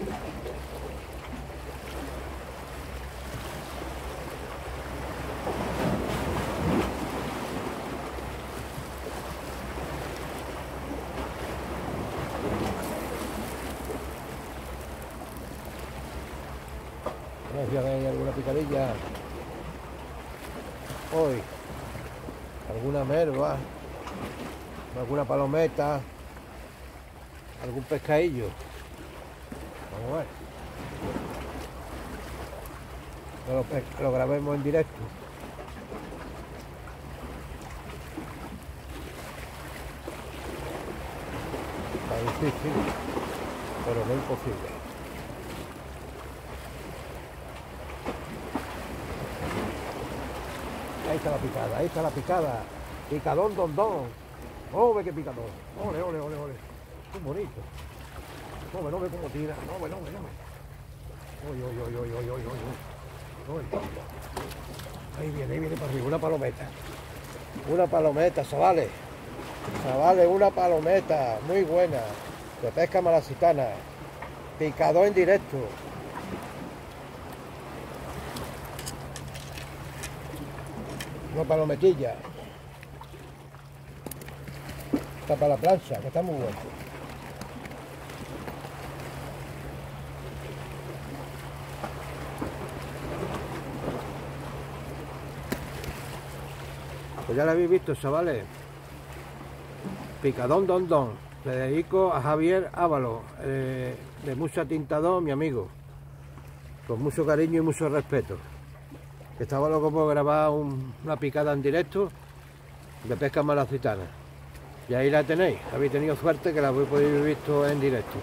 A hay alguna picadilla, Hoy. Alguna merva. Alguna palometa. Algún pescadillo. Que lo grabemos en directo. Está difícil, pero no imposible. Ahí está la picada, ahí está la picada. Picadón, don, don. Oh, ve qué picadón. Ole, ole, ole, ole. Qué bonito. No ve, no ve cómo tira. No ve, no ve, no uy, uy, uy, uy. Uy. Ahí viene, ahí viene para arriba, una palometa. Una palometa, chavales. Chavales, una palometa muy buena. De pesca malacitana. Picador en directo. Una palometilla. Está para la plancha, que está muy bueno. Pues ya lo habéis visto, chavales. Picadón Don Don. Le dedico a Javier Ávalo, eh, de Mucha Tintador, mi amigo. Con mucho cariño y mucho respeto. Estaba loco por grabar un- una picada en directo de pesca malacitana. Y ahí la tenéis. Habéis tenido suerte que la habéis podido visto en directo.